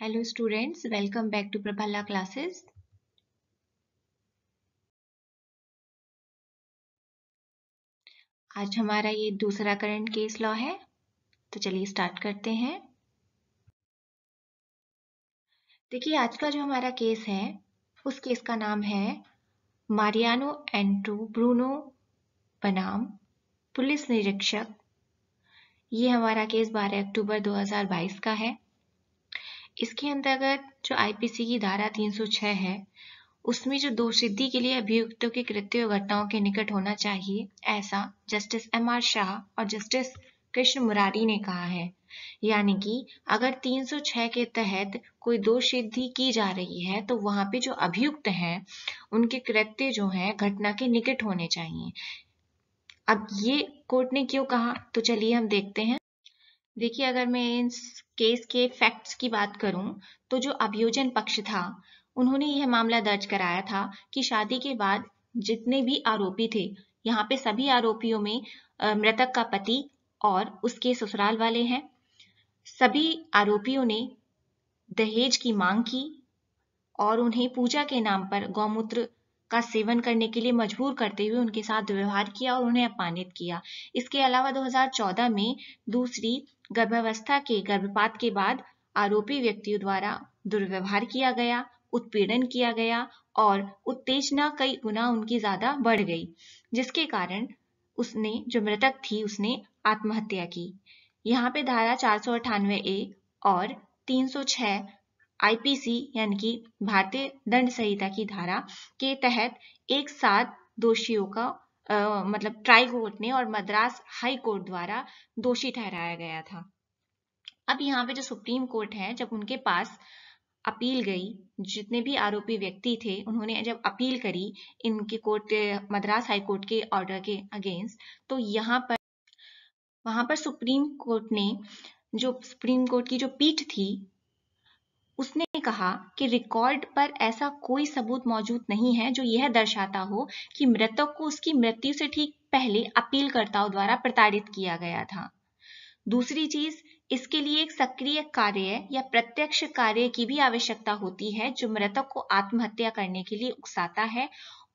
Hello students, welcome back to Prabhala classes. आज हमारा ये दूसरा करंट केस लॉ है तो चलिए स्टार्ट करते हैं। देखिए आज का जो हमारा केस है उस केस का नाम है मारियानो एंटो ब्रूनो बनाम पुलिस निरीक्षक। ये हमारा केस 12 अक्टूबर 2022 का है। इसके अंतर्गत जो आईपीसी की धारा 306 है, उसमें जो दोषसिद्धि के लिए अभियुक्तों के कृत्य घटनाओं के निकट होना चाहिए, ऐसा जस्टिस एम आर शाह और जस्टिस कृष्ण मुरारी ने कहा है। यानी कि अगर 306 के तहत कोई दोष सिद्धि की जा रही है तो वहाँ पे जो अभियुक्त हैं, उनके कृत्य जो हैं, घटना के निकट होने चाहिए। अब ये कोर्ट ने क्यों कहा? तो चलिए हम देखते हैं। देखिए, अगर मैं इस केस के फैक्ट्स की बात करूँ तो जो अभियोजन पक्ष था, उन्होंने यह मामला दर्ज कराया था कि शादी के बाद जितने भी आरोपी थे, यहाँ पे सभी आरोपियों में मृतक का पति और उसके ससुराल वाले हैं। सभी आरोपियों ने दहेज की मांग की और उन्हें पूजा के नाम पर गौमूत्र का सेवन करने के लिए मजबूर करते हुए उनके साथ दुर्व्यवहार किया और उन्हें अपमानित किया। इसके अलावा 2014 में दूसरी गर्भावस्था के गर्भपात के बाद आरोपी व्यक्तियों द्वारा दुर्व्यवहार किया गया, उत्पीड़न किया गया और उत्तेजना कई गुना उनकी ज़्यादा बढ़ गई, जिसके कारण उसने, जो मृतक थी, उसने आत्महत्या की। यहाँ पे धारा चार सौ अठानवे ए और 306 आईपीसी यानी कि भारतीय दंड संहिता की धारा के तहत एक साथ दोषियों का आ, मतलब ट्राई कोर्ट ने और मद्रास हाई कोर्ट द्वारा दोषी ठहराया गया था। अब यहाँ पे जो सुप्रीम कोर्ट है जब उनके पास अपील गई जितने भी आरोपी व्यक्ति थे उन्होंने जब अपील करी इनके कोर्ट मद्रास हाई कोर्ट के ऑर्डर के अगेंस्ट तो यहाँ पर वहाँ पर सुप्रीम कोर्ट ने जो सुप्रीम कोर्ट की जो पीठ थी उसने कहा कि रिकॉर्ड पर ऐसा कोई सबूत मौजूद नहीं है जो यह दर्शाता हो कि मृतक को उसकी मृत्यु से ठीक पहले अपीलकर्ताओं द्वारा प्रताड़ित किया गया था। दूसरी चीज़, इसके लिए एक सक्रिय कार्य या प्रत्यक्ष कार्य की भी आवश्यकता होती है जो मृतक को आत्महत्या करने के लिए उकसाता है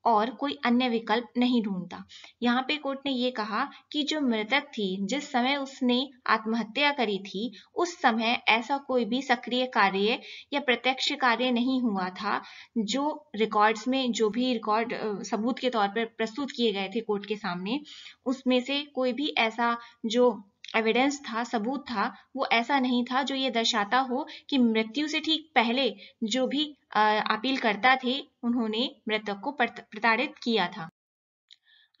और कोई अन्य विकल्प नहीं ढूंढता। यहाँ पे कोर्ट ने ये कहा कि जो मृतक थी, जिस समय उसने आत्महत्या करी थी, उस समय ऐसा कोई भी सक्रिय कार्य या प्रत्यक्ष कार्य नहीं हुआ था, जो रिकॉर्ड्स में जो भी रिकॉर्ड सबूत के तौर पर प्रस्तुत किए गए थे कोर्ट के सामने, उसमें से कोई भी ऐसा जो एविडेंस था, सबूत था, वो ऐसा नहीं था जो ये दर्शाता हो कि मृत्यु से ठीक पहले जो भी अपील करता थे, उन्होंने मृतक को प्रताड़ित किया था।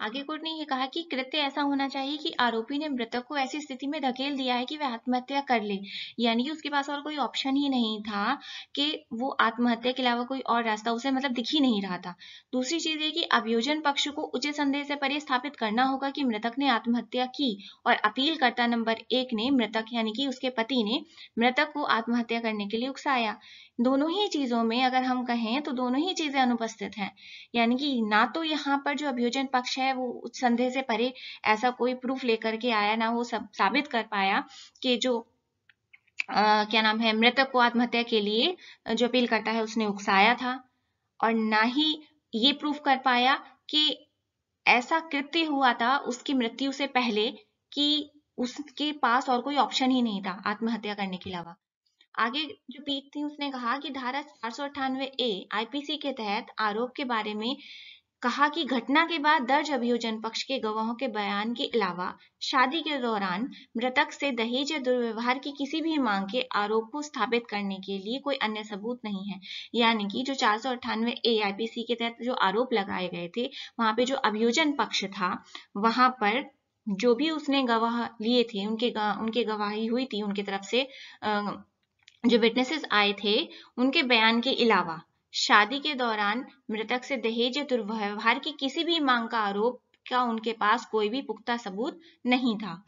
आगे कोर्ट ने यह कहा कि कृत्य ऐसा होना चाहिए कि आरोपी ने मृतक को ऐसी स्थिति में धकेल दिया है कि वह आत्महत्या कर ले। यानी कि उसके पास और कोई ऑप्शन ही नहीं था कि वो आत्महत्या के अलावा कोई और रास्ता उसे मतलब दिख ही नहीं रहा था। दूसरी चीज़ ये कि अभियोजन पक्ष को उचित संदेह से परे स्थापित करना होगा कि मृतक ने आत्महत्या की और अपीलकर्ता नंबर एक ने मृतक यानी कि उसके पति ने मृतक को आत्महत्या करने के लिए उकसाया। दोनों ही चीज़ों में अगर हम कहें तो दोनों ही चीज़ें अनुपस्थित हैं। यानी कि ना तो यहाँ पर जो अभियोजन पक्ष है वो संदेह से परे ऐसा कोई प्रूफ लेकर के आया ना वो सब साबित कर पाया कि जो आ, क्या नाम है मृतक को आत्महत्या के लिए जो अपील करता है उसने उकसाया था। और ना ही ये प्रूफ कर पाया कि ऐसा कृत्य हुआ था उसकी मृत्यु से पहले कि उसके पास और कोई ऑप्शन ही नहीं था आत्महत्या करने के अलावा। आगे जो पीठ थी उसने कहा कि धारा चार सौ अट्ठानवे ए आईपीसी के तहत आरोप के बारे में कहा कि घटना के बाद दर्ज अभियोजन पक्ष के गवाहों के बयान के अलावा शादी के दौरान मृतक से दहेज या दुर्व्यवहार की किसी भी मांग के आरोप को स्थापित करने के लिए कोई अन्य सबूत नहीं है। यानी कि जो चार सौ अट्ठानवे ए के तहत जो आरोप लगाए गए थे, वहाँ पे जो अभियोजन पक्ष था, वहाँ पर जो भी उसने गवाह लिए थे, उनके उनके गवाही हुई थी, उनकी तरफ़ से जो विटनेसेस आए थे, उनके बयान के अलावा शादी के दौरान मृतक से दहेज या दुर्व्यवहार की किसी भी मांग का आरोप का उनके पास कोई भी पुख्ता सबूत नहीं था।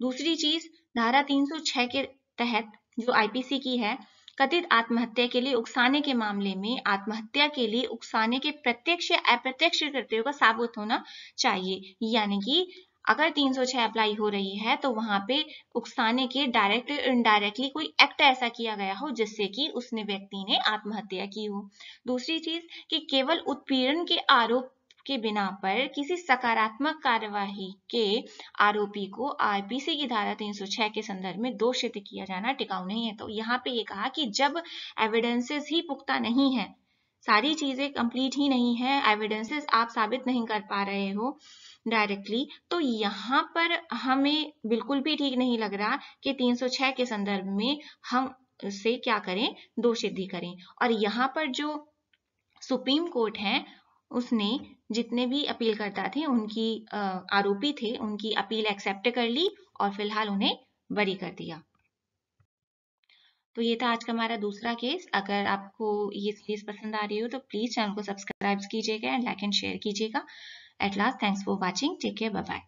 दूसरी चीज़, धारा 306 के तहत जो आईपीसी की है, कथित आत्महत्या के लिए उकसाने के मामले में आत्महत्या के लिए उकसाने के प्रत्यक्ष या अप्रत्यक्ष कृत्यों का साबित होना चाहिए। यानी कि अगर 306 अप्लाई हो रही है तो वहाँ पे उकसाने के डायरेक्ट इनडायरेक्टली कोई एक्ट ऐसा किया गया हो, जिससे कि उसने व्यक्ति ने आत्महत्या की हो। दूसरी चीज़ कि केवल उत्पीड़न के आरोप के बिना पर किसी सकारात्मक कार्यवाही के आरोपी को आईपीसी की धारा 306 के संदर्भ में दोषित किया जाना टिकाऊ नहीं है। तो यहाँ पे ये कहा कि जब एविडेंसेस ही पुख्ता नहीं है, सारी चीज़ें कंप्लीट ही नहीं है एविडेंसेस आप साबित नहीं कर पा रहे हो डायरेक्टली तो यहाँ पर हमें बिल्कुल भी ठीक नहीं लग रहा कि 306 के संदर्भ में हम से क्या करें दोषित करें। और यहाँ पर जो सुप्रीम कोर्ट है, उसने जितने भी अपील करता थे, उनकी आरोपी थे, उनकी अपील एक्सेप्ट कर ली और फ़िलहाल उन्हें बरी कर दिया। तो ये था आज का हमारा दूसरा केस अगर आपको ये सीरीज़ पसंद आ रही हो तो प्लीज़ चैनल को सब्सक्राइब कीजिएगा एंड लाइक एंड शेयर कीजिएगा। At last, thanks for watching. Take care. Bye bye.